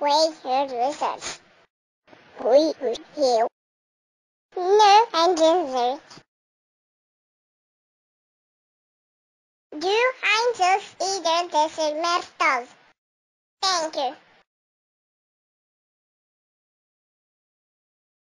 We hear research. We hear. No engines. Do just either desert metals? Thank you.